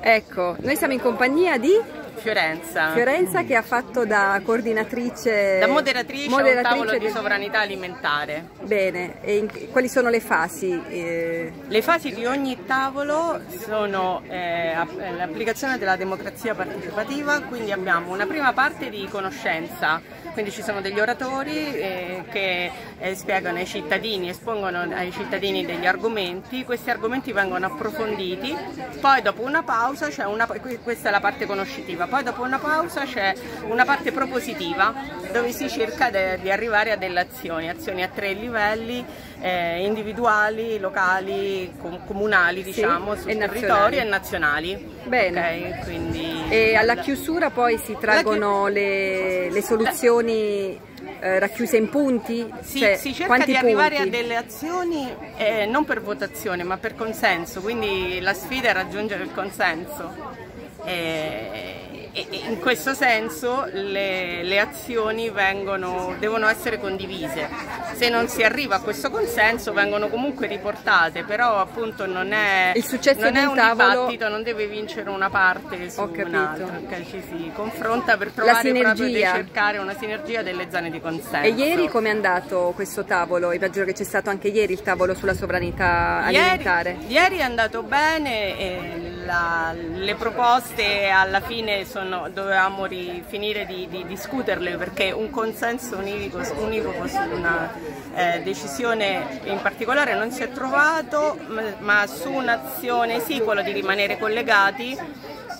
Ecco, noi siamo in compagnia di Fiorenza. Fiorenza che ha fatto da coordinatrice... Da moderatrice, moderatrice tavolo di sovranità alimentare. Bene, e in, quali sono le fasi? Eh... Le fasi di ogni tavolo sono eh, l'applicazione della democrazia partecipativa, quindi abbiamo una prima parte di conoscenza quindi ci sono degli oratori eh, che eh, spiegano ai cittadini, espongono ai cittadini degli argomenti, questi argomenti vengono approfonditi, poi dopo una pausa c'è una, questa è la parte conoscitiva, poi dopo una pausa c'è una parte propositiva dove si cerca di arrivare a delle azioni, azioni a tre livelli, eh, individuali, locali, com comunali diciamo, sì, sul territorio e nazionali. Bene. Okay, quindi... E alla chiusura poi si traggono le, le, soluzioni eh, racchiuse in punti? Si, cioè, si cerca di punti? arrivare a delle azioni eh, non per votazione ma per consenso, quindi la sfida è raggiungere il consenso. E e in questo senso le, le azioni vengono, devono essere condivise. Se non si arriva a questo consenso vengono comunque riportate, però appunto non è, Il successo non è un tavolo... dibattito, non deve vincere una parte su un'altra, okay? ci si confronta per trovare proprio di cercare una sinergia delle zone di consenso. E ieri com'è andato questo tavolo? Immagino che c'è stato anche ieri il tavolo sulla sovranità alimentare. Ieri, ieri è andato bene. E la, le proposte alla fine sono, dovevamo finire di, di, discuterle perché un consenso univoco, univoco su una eh, decisione in particolare non si è trovato, ma, ma su un'azione sì, quello di rimanere collegati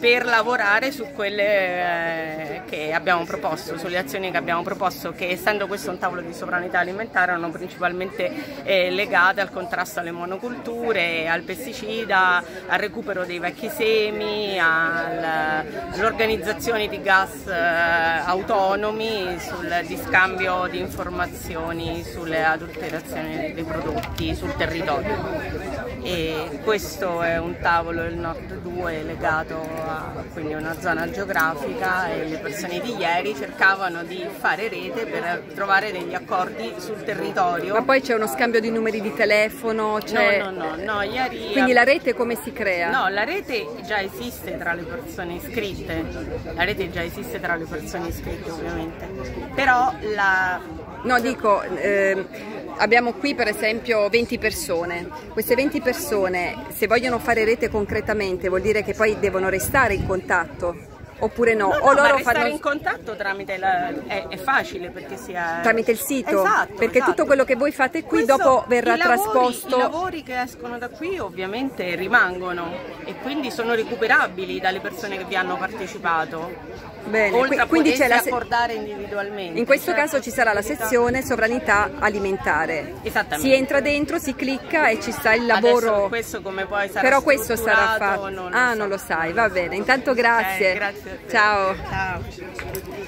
per lavorare su quelle eh, che abbiamo proposto, sulle azioni che abbiamo proposto, che essendo questo un tavolo di sovranità alimentare erano principalmente eh, legate al contrasto alle monoculture, al pesticida, al recupero dei vecchi semi, all'organizzazione di gas eh, autonomi, sul discambio di informazioni sulle adulterazioni dei prodotti sul territorio. E questo è un tavolo, il Nord 2, legato a quindi una zona geografica e le persone di ieri cercavano di fare rete per trovare degli accordi sul territorio. Ma poi c'è uno scambio di numeri di telefono? No, no, no, no, ieri... Quindi la rete come si crea? No, la rete già esiste tra le persone iscritte, la rete già esiste tra le persone iscritte ovviamente, però la... No, dico... Eh abbiamo qui per esempio 20 persone, queste 20 persone se vogliono fare rete concretamente vuol dire che poi devono restare in contatto oppure no? no, no o loro restare fanno... in contatto tramite la... è, è, facile perché sia... Tramite il sito? Esatto, perché esatto. tutto quello che voi fate qui Questo, dopo verrà i lavori, trasposto... I lavori che escono da qui ovviamente rimangono e quindi sono recuperabili dalle persone che vi hanno partecipato. Bene, Oltre quindi c'è la accordare individualmente. In questo certo, caso ci sarà la sezione sovranità alimentare. Esattamente. Si entra dentro, si clicca e ci sta il lavoro. Adesso questo come poi sarà Però questo sarà fatto. Non ah, so. non lo sai, va bene. Intanto grazie. Okay, grazie Ciao. Ciao.